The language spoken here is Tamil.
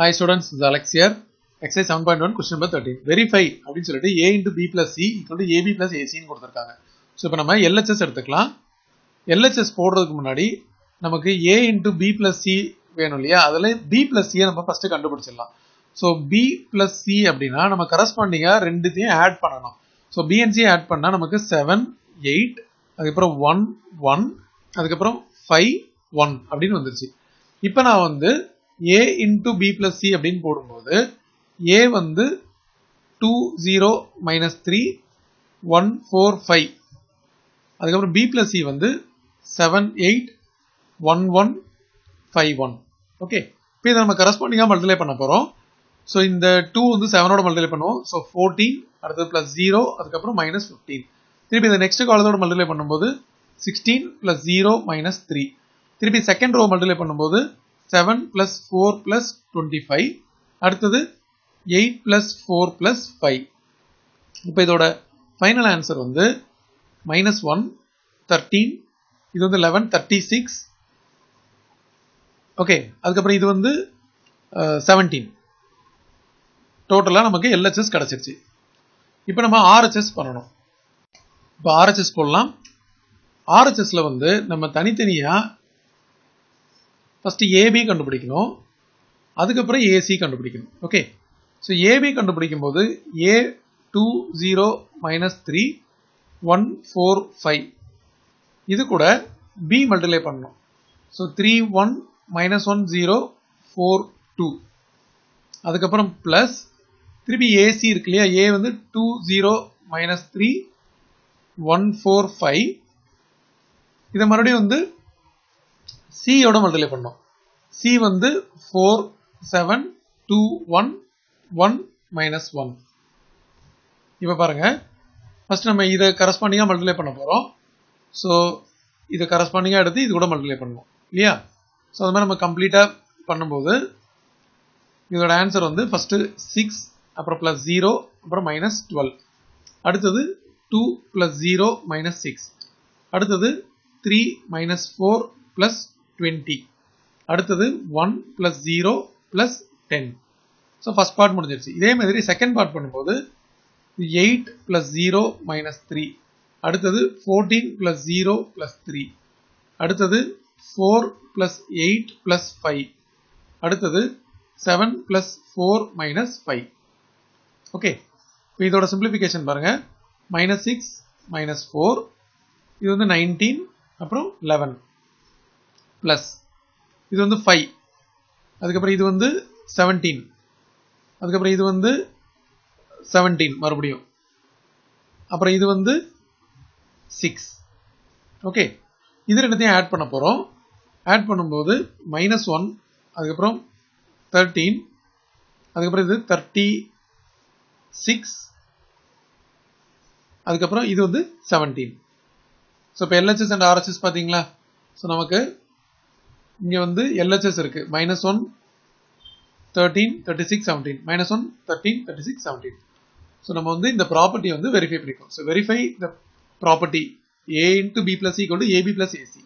Hi students this is Alex here. Exercise 7.1 question number 13. Verify அப்படின்னு சொல்லிட்டு A into B plus C இப்போ ஏபி பிளஸ் ஏசின்னு கொடுத்துருக்காங்க. ஸோ இப்போ நம்ம எல்ஹெச்எஸ் எடுத்துக்கலாம். எல்ஹெச்எஸ் போடுறதுக்கு முன்னாடி நமக்கு A into B plus C வேணும் இல்லையா அதில் பி பிளஸ் சியை நம்ம ஃபஸ்ட்டு கண்டுபிடிச்சிடலாம். ஸோ பி பிளஸ் சி அப்படின்னா நம்ம கரஸ்பாண்டிங்காக ரெண்டுத்தையும் ஆட் பண்ணணும். ஸோ பிஎன்சி ஆட் பண்ணால் நமக்கு செவன் எயிட் அதுக்கப்புறம் ஒன் ஒன் அதுக்கப்புறம் ஃபைவ் ஒன் அப்படின்னு வந்துருச்சு இப்போ நான் வந்து A into B plus C அப்படின்னு போடும்போது ஏ வந்து two zero minus three one four five அதுக்கப்புறம் பி பிளஸ் சி வந்து seven eight one one five one okay இப்போ இதை நம்ம கரஸ்பாண்டிங்காக மல்டிப்ளை பண்ண போகிறோம் ஸோ இந்த டூ வந்து செவனோட மல்டிப்ளை பண்ணுவோம். ஸோ ஃபோர்டீன் அடுத்தது ப்ளஸ் ஜீரோ அதுக்கப்புறம் மைனஸ் ஃபிஃப்டீன் திருப்பி இந்த நெக்ஸ்ட் காலத்தோட மல்டிப்ளை பண்ணும்போது sixteen plus zero minus three திருப்பி செகண்ட் ரோ மல்டிப்ளை பண்ணும்போது seven plus four plus twenty five அடுத்தது eight plus four plus five இப்போ இதோட ஃபைனல் ஆன்சர் வந்து மைனஸ் ஒன் தேர்ட்டீன் இது வந்து லெவன் தேர்ட்டி சிக்ஸ் ஓகே அதுக்கப்புறம் இது வந்து uh, செவன்டீன் டோட்டலாக நமக்கு எல்ஹெச்எஸ் கிடச்சிருச்சு. இப்போ நம்ம ஆர்ஹெச்எஸ் பண்ணணும். இப்போ ஆர்ஹெச்எஸ் போடலாம். ஆர்ஹெச்எஸ்ல வந்து நம்ம தனித்தனியாக ஃபஸ்ட்டு ஏபி கண்டுபிடிக்கணும். அதுக்கப்புறம் ஏசி கண்டுபிடிக்கணும். ஓகே ஸோ ஏபி கண்டுபிடிக்கும் போது A two zero minus three one four five இது கூட பி மல்டிப்ளை பண்ணணும். So three one minus one zero four two அதுக்கப்புறம் ப்ளஸ் திருப்பி ஏசி இருக்கு இல்லையா? ஏ வந்து two zero minus three one four five இதை மறுபடியும் வந்து சியோட மல்டிப்ளை பண்ணோம். சி வந்து four seven two one one minus one இப்போ பாருங்க. ஃபர்ஸ்ட் நம்ம இதை கரஸ்பாண்டிங்காக மல்டிப்ளை பண்ண போகிறோம் ஸோ இதை கரஸ்பாண்டிங்காக எடுத்து இது கூட மல்டிப்ளை பண்ணுவோம். இல்லையா? ஸோ அது மாதிரி நம்ம கம்ப்ளீட்டாக பண்ணும்போது இதோட ஆன்சர் வந்து ஃபஸ்ட்டு சிக்ஸ் அப்புறம் ப்ளஸ் ஜீரோ அப்புறம் மைனஸ் டுவெல் அடுத்தது two plus zero minus six அடுத்தது three minus four plus twenty அடுத்தது one plus zero plus ten so first part முடிஞ்சிருச்சு. இதே மாதிரி செகண்ட் பார்ட் பண்ணும்போது eight plus zero minus three அடுத்தது fourteen plus zero plus three அடுத்தது four plus eight plus five அடுத்தது seven plus four minus five okay இப்போ இதோட சிம்பிளிஃபிகேஷன் பாருங்கள் மைனஸ் சிக்ஸ் மைனஸ் ஃபோர் இது வந்து நைன்டீன் அப்புறம் லெவன் ப்ளஸ் இது வந்து ஃபைவ் அதுக்கப்புறம் இது வந்து செவன்டீன் அதுக்கப்புறம் இது வந்து செவன்டீன் மறுபடியும். அப்புறம் இது வந்து சிக்ஸ் ஓகே இது ரெண்டுத்தையும் ஆட் பண்ண போகிறோம் ஆட் பண்ணும்போது மைனஸ் ஒன் அதுக்கப்புறம் தேர்ட்டீன் அதுக்கப்புறம் இது தேர்ட்டி சிக்ஸ் அதுக்கப்புறம் இது வந்து செவன்டீன் ஸோ இப்போ எல்ஹெச்எஸ் அண்ட் ஆர்ஹெச்எஸ் பார்த்தீங்களா? ஸோ நமக்கு இங்கே வந்து எல்ஹெச்எஸ் இருக்குது minus one thirteen thirty six seventeen minus one thirteen thirty six seventeen so நம்ம வந்து இந்த ப்ராப்பர்ட்டி வந்து verify பண்ணிக்கோம் so verify the property A into B plus equal to AB plus AC